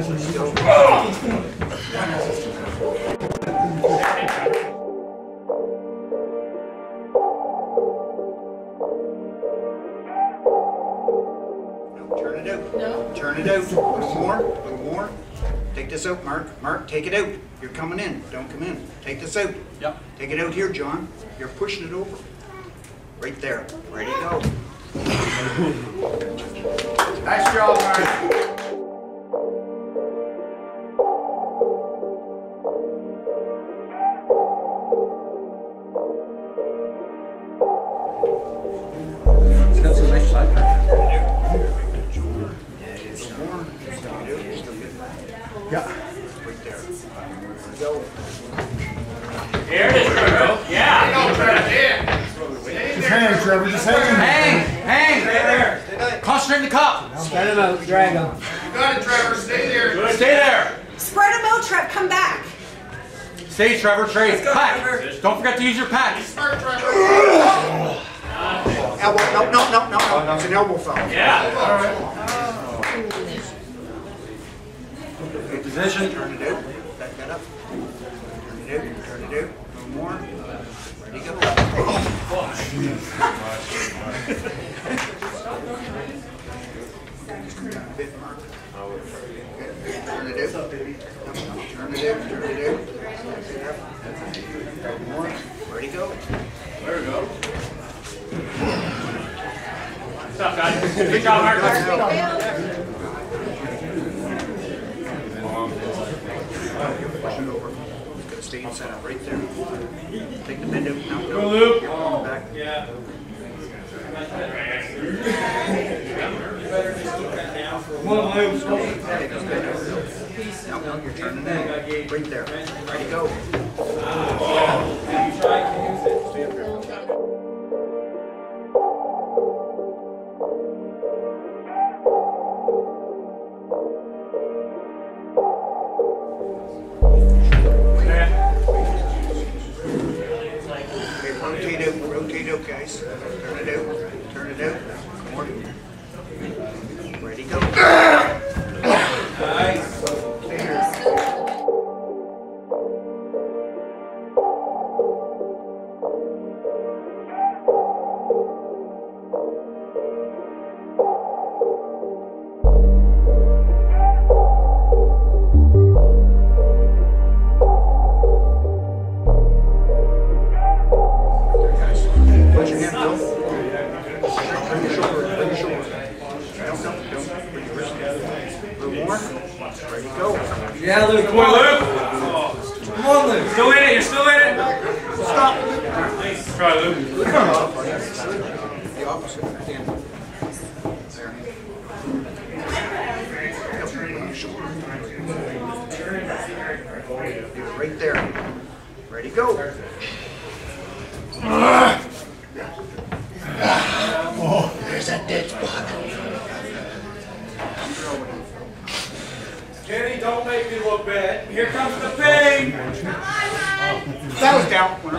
Turn it out. No? Turn it out. A little more, a little more. Take this out, Mark. Mark, take it out. You're coming in. Don't come in. Take this out. Yep. Take it out here, John. You're pushing it over. Right there. Ready, to go. Nice job, Mark. Trevor. Trey. Pack. Don't forget to use your pack. Elbow. No, no, no, no, no. Oh, it's an elbow foul. Yeah. All right. Good position. Turn it out. Back that up. Turn it out. Turn it out. Little more. Ready, go. Good. Turn it out. No, no, Turn it out. Turn it out. Back it up. A little more. Ready, go. There we go. What's up, guys? Good job, Mark. Push it over. It's gonna stay in center, right there. Take the bend out. No, no. Go, Luke. Back. Yeah. Take this bend out. No, no, you're turning in. Right there. Ready, go. Okay, out, rotate out, guys. Turn it out, turn it out. More. Bring your shoulder, bring your shoulder. Don't, don't, don't. Bring your wrist down. A little more. Ready, go. Yeah, Luke. Come on, Luke. Come on, Luke. Still in it. You're still in it. Stop. Try, Luke. The opposite. There. Yep, bring your shoulder. Right there. Ready, go. Kenny, don't make me look bad. Here comes the pain. That was down.